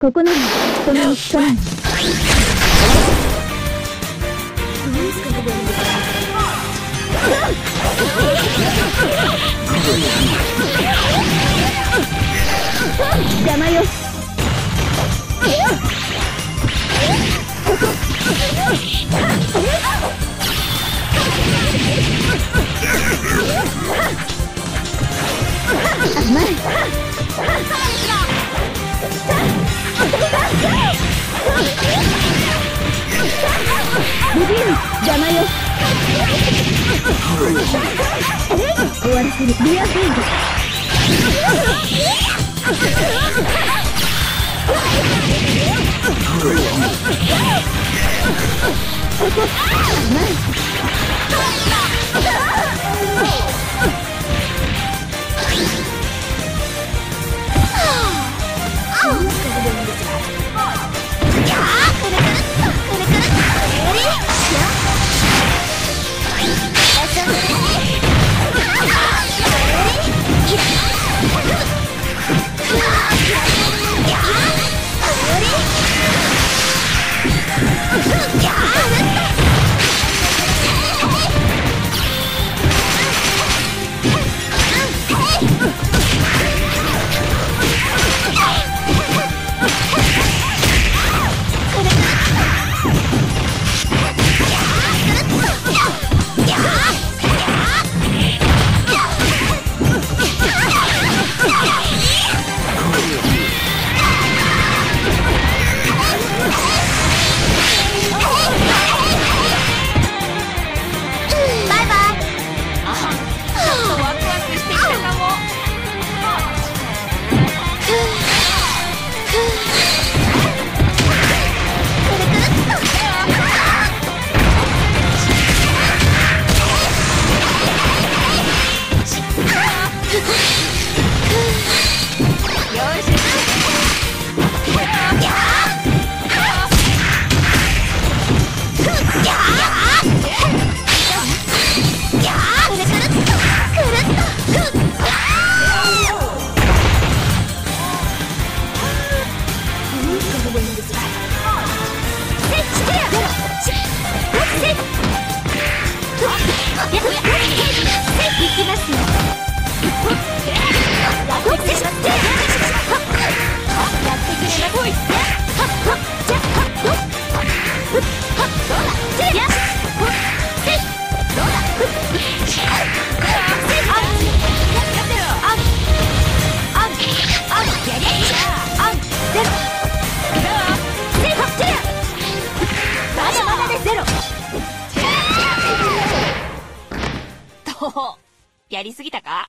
ここなら人目につかない邪魔よ邪魔よ終わらせるリアフィードバイやりすぎたか？